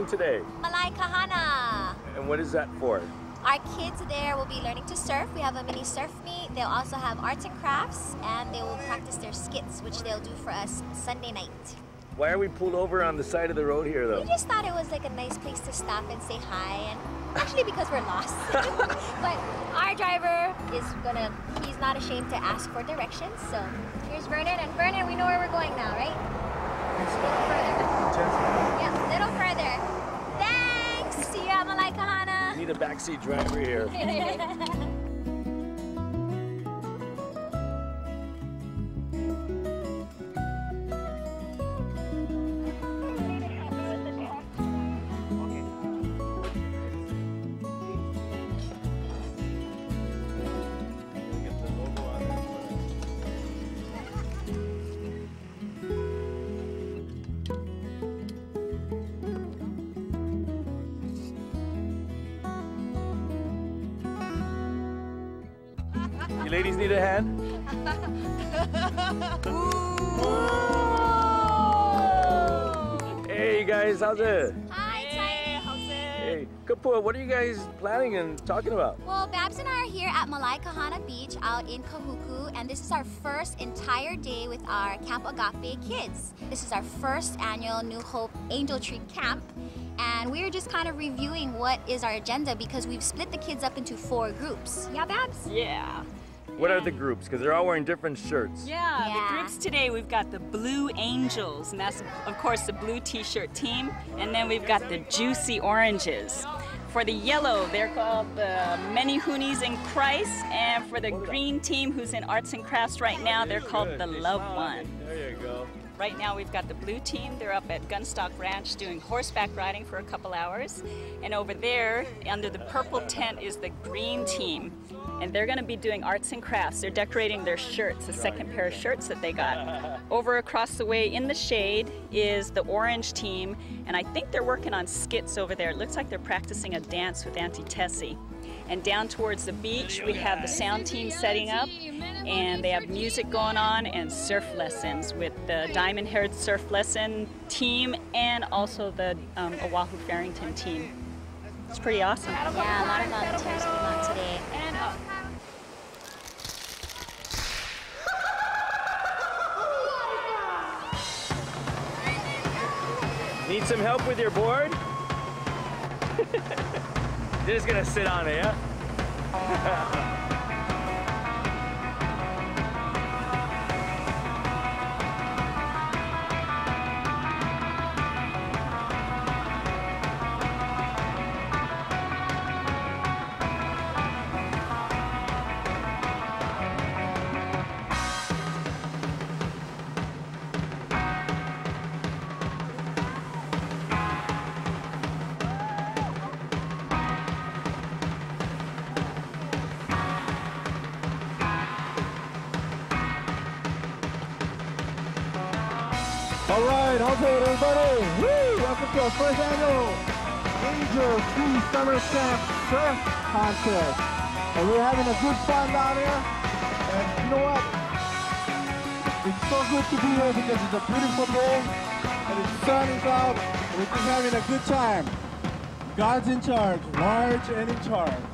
Where are we going today? Malaekahana. And what is that for? Our kids there will be learning to surf. We have a mini surf meet. They'll also have arts and crafts, and they will practice their skits, which they'll do for us Sunday night. Why are we pulled over on the side of the road here, though? We just thought it was like a nice place to stop and say hi, and actually because we're lost. but our driver is gonna, he's not ashamed to ask for directions. So here's Vernon, and Vernon, we know where we're going now, right? Little further. A backseat driver here. You ladies need a hand? Hey guys, how's it? Hi, how's it? Hey, Kapua, what are you guys planning and talking about? Well, Babs and I are here at Malaekahana Beach out in Kahuku, and this is our first entire day with our Camp Agape kids. This is our first annual New Hope Angel Tree Camp, and we're just kind of reviewing what is our agenda because we've split the kids up into four groups. Yeah, Babs? Yeah. What are the hmm. groups? Because they're all wearing different shirts. Yeah, Yeah. the groups today we've got the Blue Angels, and that's of course the blue t-shirt team, and then we've got the Juicy Oranges. For the yellow, they're called the Menehunes in Christ, and for the green team who's in arts and crafts right now, they're called the Love One. There you go. Right now we've got the blue team. They're up at Gunstock Ranch doing horseback riding for a couple hours. And over there, under the purple tent, is the green team. And they're going to be doing arts and crafts. They're decorating their shirts, the second pair of shirts that they got. Over across the way in the shade is the orange team. And I think they're working on skits over there. It looks like they're practicing a dance with Auntie Tessie. And down towards the beach, we have the sound team setting up, and they have music going on and surf lessons with the Diamond Head Surf Lesson team and also the um, Oahu Farrington team. It's pretty awesome. Yeah, a lot of volunteers came out today. Need some help with your board? You're just gonna sit on it, yeah? All right, how's it, everybody? Woo! Welcome to our first annual Angel Tree Summer Camp Surf Contest. And we're having a good fun down here. And you know what? It's so good to be here because it's a beautiful day and the sun is out and we're just having a good time. God's in charge, large and in charge.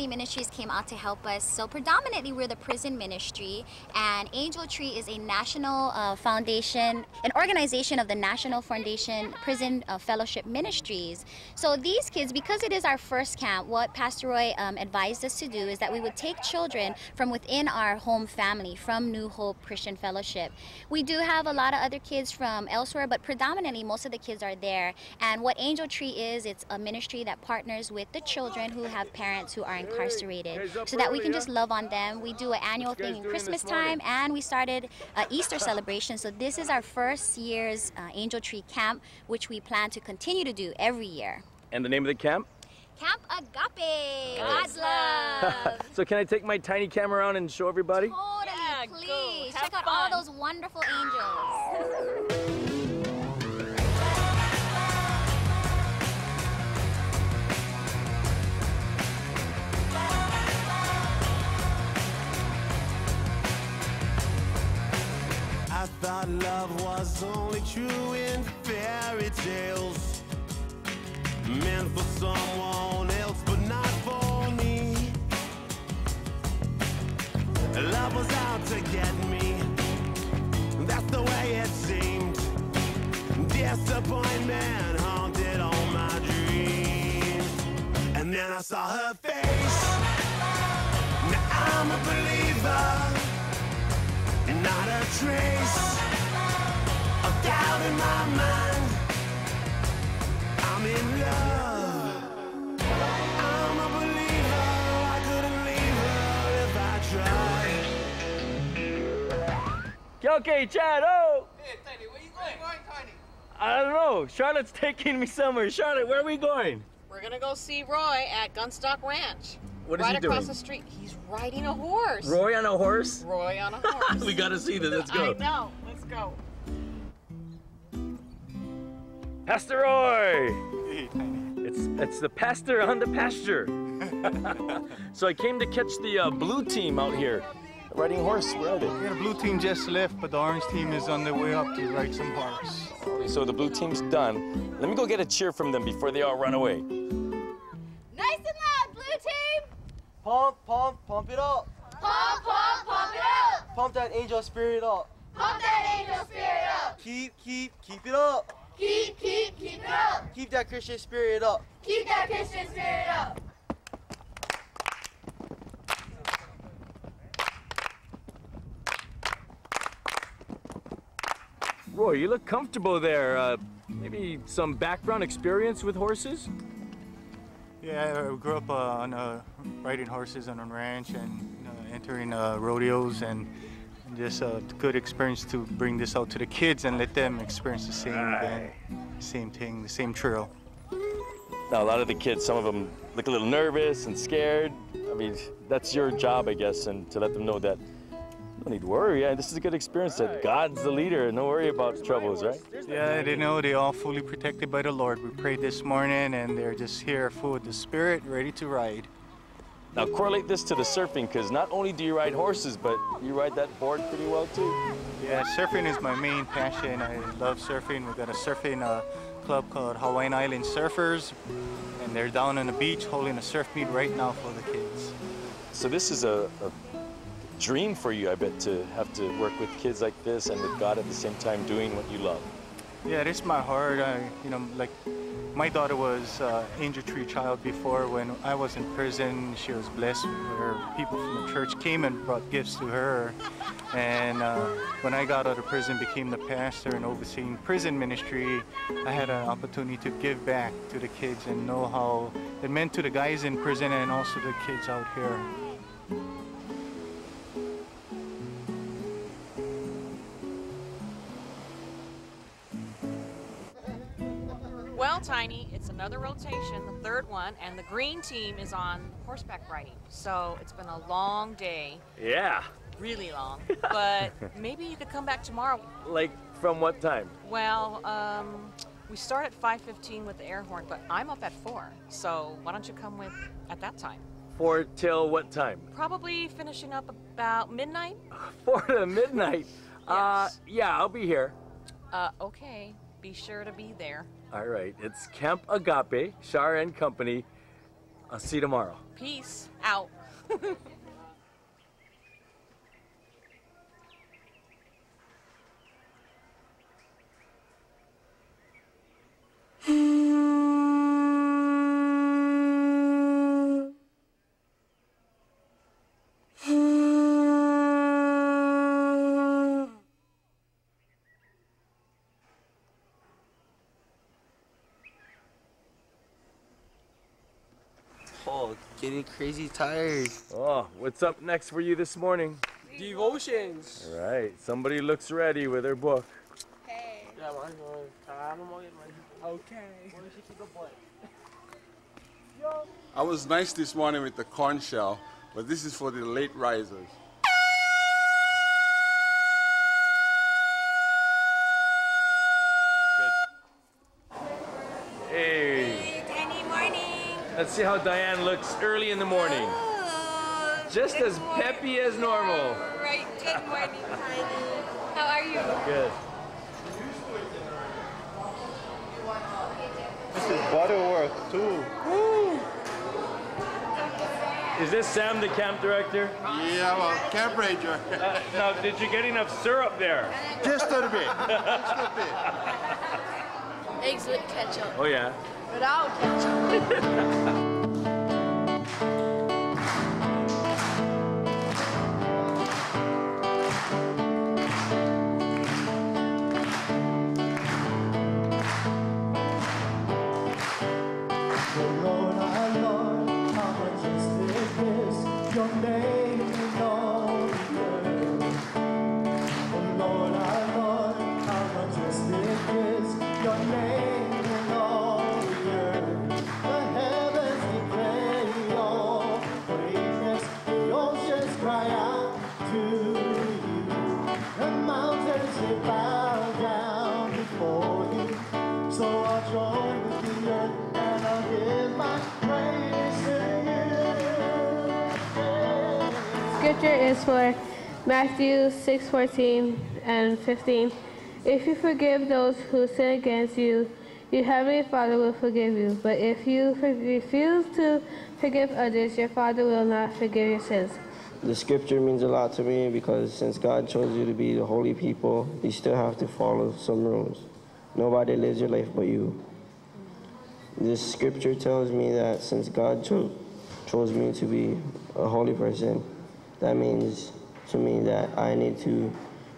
Many ministries came out to help us. So predominantly we're the prison ministry and Angel Tree is a national uh, foundation, an organization of the National Foundation Prison uh, Fellowship Ministries. So these kids, because it is our first camp, what Pastor Roy um, advised us to do is that we would take children from within our home family, from New Hope Christian Fellowship. We do have a lot of other kids from elsewhere, but predominantly most of the kids are there. And what Angel Tree is, it's a ministry that partners with the children who have parents who are incarcerated so that we can just love on them. We do an annual thing in Christmas time and we started uh, Easter celebration. So this is our first year's uh, Angel Tree Camp, which we plan to continue to do every year. And the name of the camp? Camp Agape, God's love. so can I take my tiny camera around and show everybody? Totally, Yeah, go. please. Check out fun. all those wonderful angels. I thought love was only true in fairy tales. Meant for someone else, but not for me. Love was out to get me. That's the way it seemed. Disappointment haunted all my dreams. And then I saw her face. Now I'm a believer. Not a trace of doubt in my mind. I'm in love. I'm a believer. I couldn't leave her if I tried. Okay, Chad, oh! Hey, Tiny, where you going? Where you going, Tiny? I don't know. Charlotte's taking me somewhere. Charlotte, where are we going? We're gonna go see Roy at Gunstock Ranch. What is right he across the street. He's riding a horse. Roy on a horse? Roy on a horse. we gotta see this. Let's go. I know. Let's go. Pastor Roy! It's it's the pastor on the pasture. so I came to catch the uh, blue team out here. Riding horse, where are they? Yeah, the blue team just left, but the orange team is on their way up to ride some horse. So the blue team's done. Let me go get a cheer from them before they all run away. Pump, pump, pump it up. Pump, pump, pump it up! Pump that angel spirit up. Pump that angel spirit up! Keep, keep, keep it up. Keep, keep, keep it up! Keep that Christian spirit up. Keep that Christian spirit up! Roy, you look comfortable there. Uh, maybe some background experience with horses? Yeah, I grew up uh, on uh, riding horses on a ranch and uh, entering uh, rodeos and just a good experience to bring this out to the kids and let them experience the same event, same thing, the same trail. Now, a lot of the kids, some of them look a little nervous and scared. I mean, that's your job, I guess, and to let them know that no need to worry. Yeah, this is a good experience. That God's the leader. No worry about troubles, right? Yeah, they know they're all fully protected by the Lord. We prayed this morning and they're just here full of the Spirit, ready to ride. Now, correlate this to the surfing, because not only do you ride horses, but you ride that board pretty well too. Yeah, surfing is my main passion. I love surfing. We've got a surfing uh, club called Hawaiian Island Surfers, and they're down on the beach holding a surf meet right now for the kids. So this is a, a dream for you, I bet, to have to work with kids like this and with God at the same time doing what you love. Yeah, it is my heart. I, you know, like my daughter was uh, angel tree child before. When I was in prison, she was blessed. Her people from the church came and brought gifts to her. And uh, when I got out of prison, became the pastor and overseeing prison ministry, I had an opportunity to give back to the kids and know how it meant to the guys in prison and also the kids out here. Rotation, the third one, and the green team is on horseback riding. So it's been a long day, Yeah. really long. But maybe you could come back tomorrow. Like from what time? Well, um, we start at 5:15 with the air horn, but I'm up at four. So why don't you come with at that time? Four till what time? Probably finishing up about midnight. Four to midnight. Uh, Yes. yeah, I'll be here. Uh, okay. Be sure to be there. All right, it's Camp Agape, Shar and Company. I'll see you tomorrow. Peace out. Getting crazy tired. Oh, what's up next for you this morning? Devotions. All right, somebody looks ready with her book. Hey. Okay. I was nice this morning with the corn shell, but this is for the late risers. Hey, Danny morning. Let's see how Diane looks early in the morning. Just as peppy as normal. Right. Good morning, honey. How are you? Good. This is Butterworth too. Is this Sam, the camp director? Yeah, well, camp ranger. Uh, now, did you get enough syrup there? Just a bit. Just a bit. Eggs with ketchup. Oh yeah. Without ketchup. Scripture is for Matthew 6:14 and 15. If you forgive those who sin against you, your heavenly Father will forgive you. But if you refuse to forgive others, your Father will not forgive your sins. The scripture means a lot to me because since God chose you to be the holy people, you still have to follow some rules. Nobody lives your life but you. This scripture tells me that since God cho- chose me to be a holy person, that means to me that I need to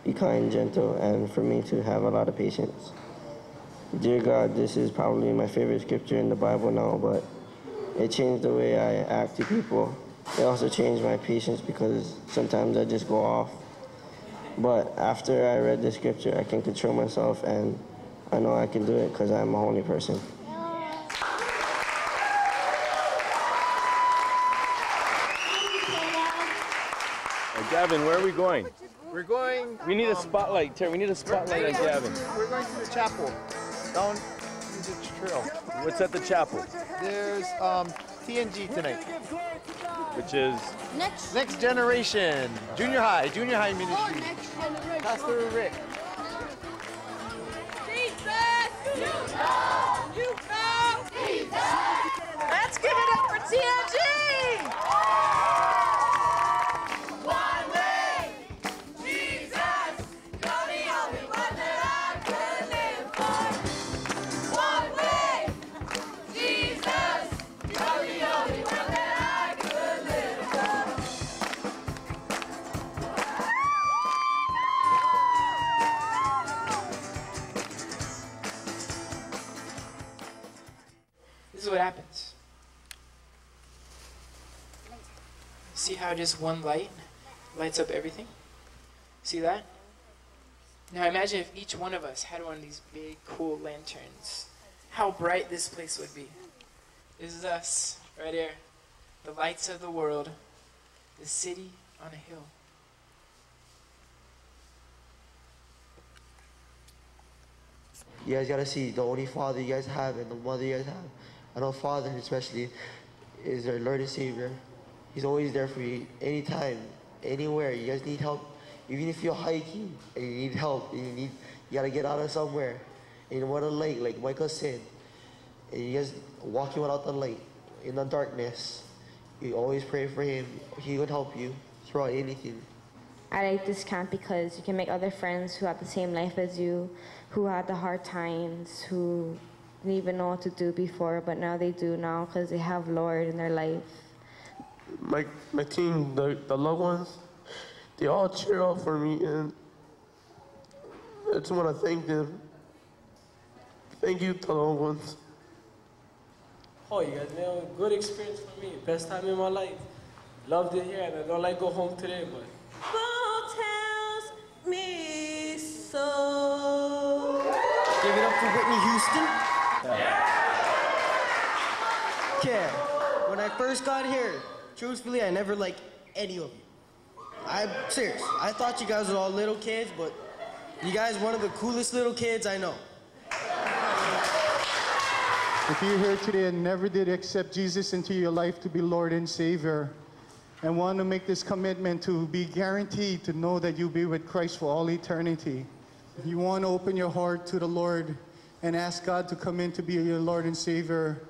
be kind, gentle, and for me to have a lot of patience. Dear God, this is probably my favorite scripture in the Bible now, but it changed the way I act to people. It also changed my patience because sometimes I just go off. But after I read the scripture, I can control myself and I know I can do it because I'm a holy person. Gavin, where are we going? We're going. We need a um, spotlight, Terry. We need a spotlight on Gavin. We're going to the chapel down the trail. What's at the chapel? There's um, TNG tonight. Which is Next. Next generation. Junior high. Junior high ministry. Pastor Rick. How just one light lights up everything? See that? Now imagine if each one of us had one of these big, cool lanterns. How bright this place would be. This is us, right here. The lights of the world. The city on a hill. You guys gotta see the only father you guys have and the mother you guys have. I know father especially is our Lord and Savior. He's always there for you anytime, anywhere. You guys need help. Even if you're hiking and you need help, and you need you gotta get out of somewhere. And you want a light, like Michael said. And you guys walking without the light. in the darkness, you always pray for him. He would help you throughout anything. I like this camp because you can make other friends who have the same life as you, who had the hard times, who didn't even know what to do before, but now they do now because they have Lord in their life. My, my team, the, the loved ones, they all cheer up for me, and I just want to thank them. Thank you to the loved ones. Oh, you guys made a good experience for me. Best time in my life. Loved it here, and I don't like go home today, but tells me so. Give it up for Whitney Houston. Yeah. Okay, when I first got here, truthfully, I never liked any of you. I'm serious. I thought you guys were all little kids, but you guys one of the coolest little kids I know. If you're here today and never did accept Jesus into your life to be Lord and Savior, and want to make this commitment to be guaranteed to know that you'll be with Christ for all eternity, if you want to open your heart to the Lord and ask God to come in to be your Lord and Savior,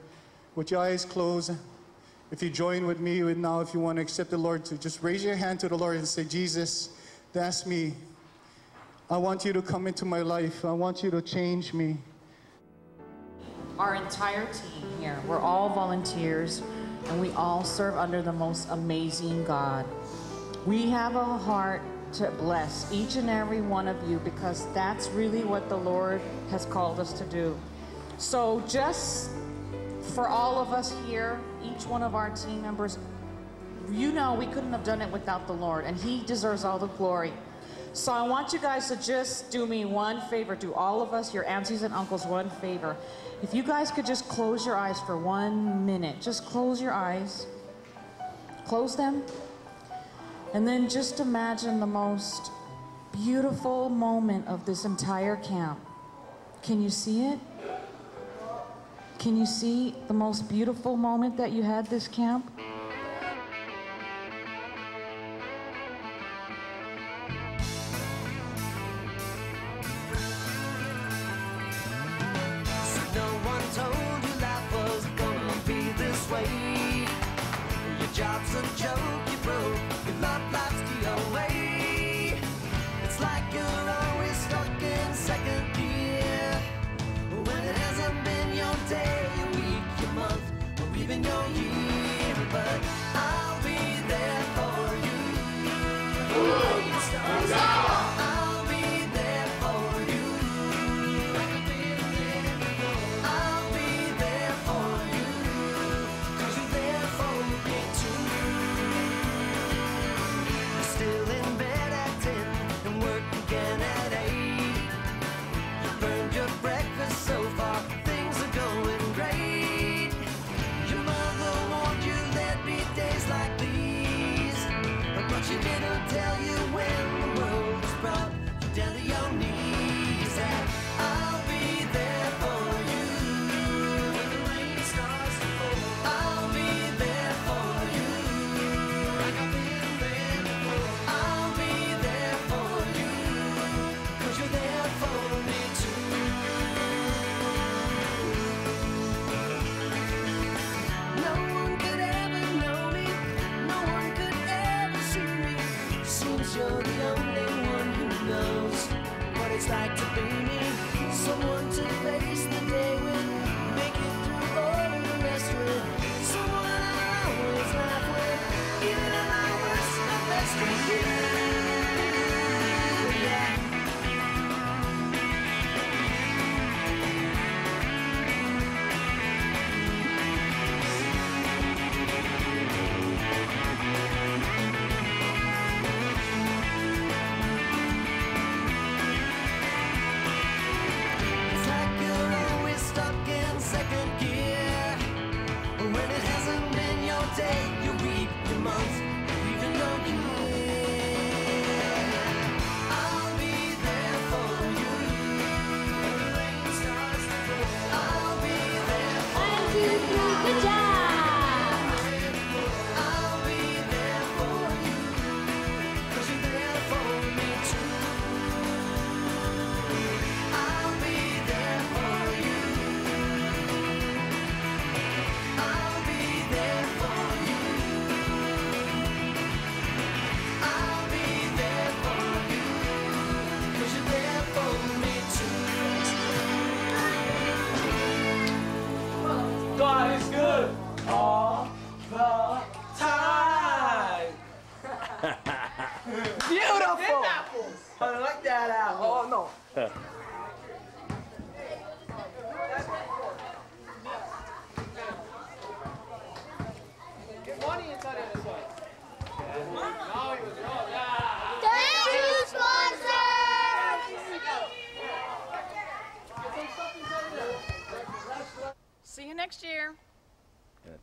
with your eyes closed, if you join with me with now, if you want to accept the Lord, to just raise your hand to the Lord and say, Jesus, that's me. I want you to come into my life. I want you to change me. Our entire team here, we're all volunteers and we all serve under the most amazing God. We have a heart to bless each and every one of you because that's really what the Lord has called us to do. So, just for all of us here, each one of our team members, you know we couldn't have done it without the Lord, and He deserves all the glory. So I want you guys to just do me one favor, do all of us, your aunties and uncles, one favor. If you guys could just close your eyes for one minute, just close your eyes. Close them. And then just imagine the most beautiful moment of this entire camp. Can you see it? Can you see the most beautiful moment that you had this camp?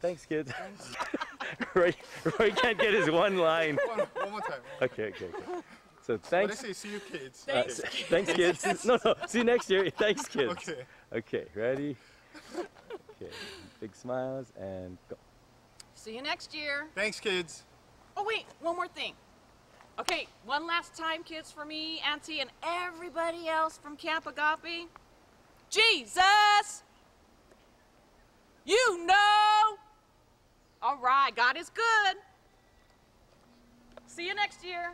Thanks, kids. Roy, Roy can't get his one line. One, one more time. Okay, okay, okay. So What thanks. I say, see you kids. uh, s- thanks, kids. No, no. See you next year. Thanks, kids. Okay. Okay. Ready? Okay. Big smiles and go. See you next year. Thanks, kids. Oh, wait, one more thing. Okay, one last time, kids, for me, Auntie, and everybody else from Camp Agape. Jesus! You know! All right, God is good. See you next year.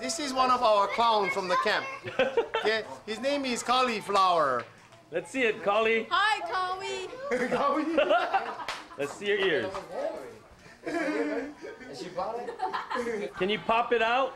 This is one of our clowns from the camp. Okay, his name is Cauliflower. Let's see it, Collie. Hi, Colby. Let's see your ears. Can you pop it out?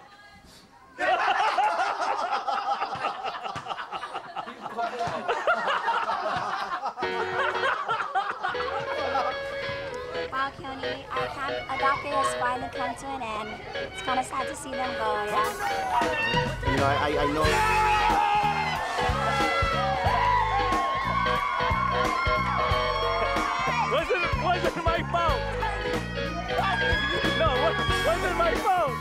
Agape has finally come to an end. It's kind of sad to see them go, yeah? You know, I, I- I know. Wasn't wasn't my fault. No, wa- wasn't my fault.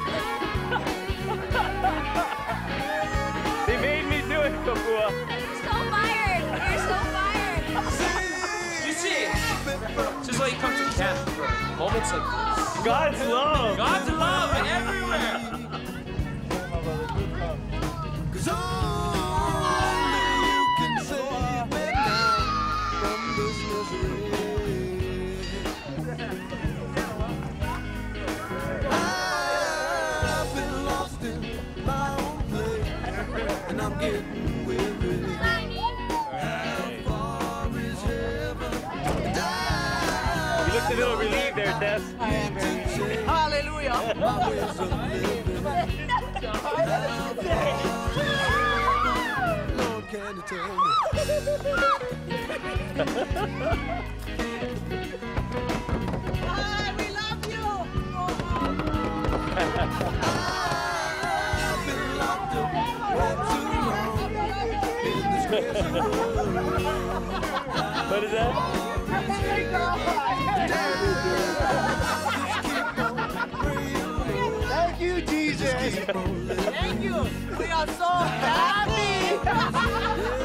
they made me do it, Kapua. You're so fired! You're so fired! You see, this is why you come to camp for moments like this. God's love. God's love everywhere. Cause only you can save me now from this misery. I've been lost in my own place, and I'm getting a little relieved there, Tess. Hallelujah. my ways of living. Lord, can you tell me? Hi, we love you. I've been locked up way too long in this crazy world. What is that? Thank you, Jesus. Thank you. We are so happy.